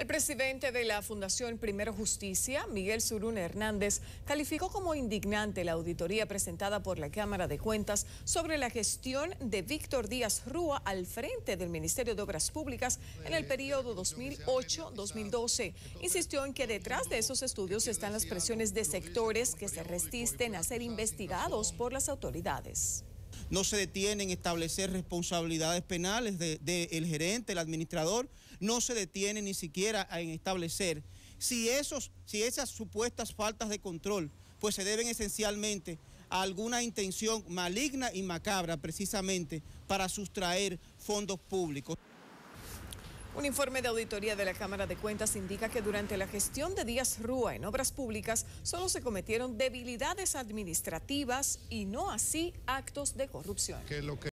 El presidente de la Fundación Primero Justicia, Miguel Surún Hernández, calificó como indignante la auditoría presentada por la Cámara de Cuentas sobre la gestión de Víctor Díaz Rúa al frente del Ministerio de Obras Públicas en el periodo 2008-2012. Insistió en que detrás de esos estudios están las presiones de sectores que se resisten a ser investigados por las autoridades no se detiene en establecer responsabilidades penales del de, gerente, el administrador, no se detiene ni siquiera en establecer si, esos, si esas supuestas faltas de control pues se deben esencialmente a alguna intención maligna y macabra precisamente para sustraer fondos públicos. Un informe de auditoría de la Cámara de Cuentas indica que durante la gestión de Díaz Rúa en obras públicas solo se cometieron debilidades administrativas y no así actos de corrupción.